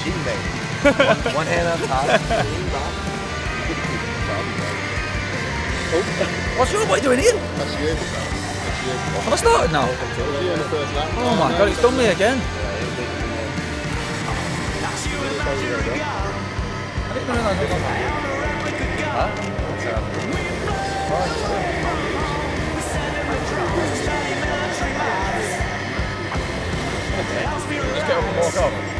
G mate. one, one hand on top. What's your boy doing here? That's you. That's you. Have I started now? That was you in the first lap. Oh my god, it's done me again. I didn't realise it was on. Just get up and walk off.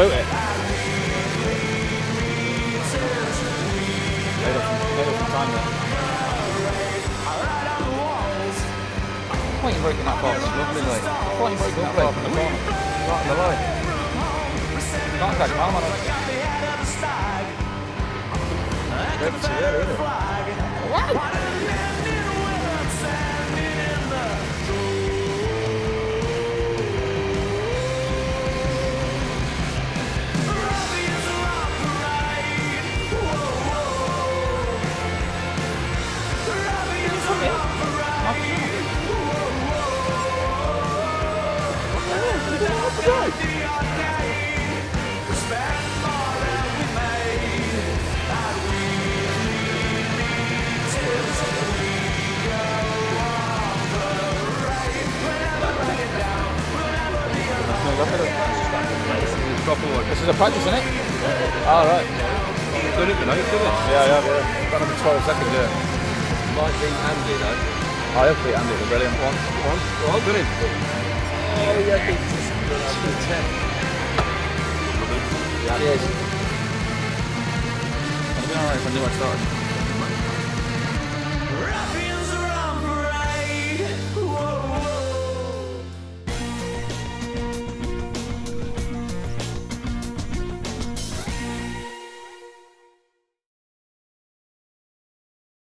Boot it. Made up, made up some time there. Why are you breaking that box? Lovely, mate. Why are you braking that bar from the corner? Right in the line. Can't catch palm on it. Never too early, isn't it? This is a practice, isn't it? All right. Good at the night, it? Yeah, yeah, yeah. Got another 12 seconds, yeah. Might be Andy though. I hope we Andy, the brilliant one. One. Well, good in. Oh, yeah, on the 10. I've been alright if I knew I started.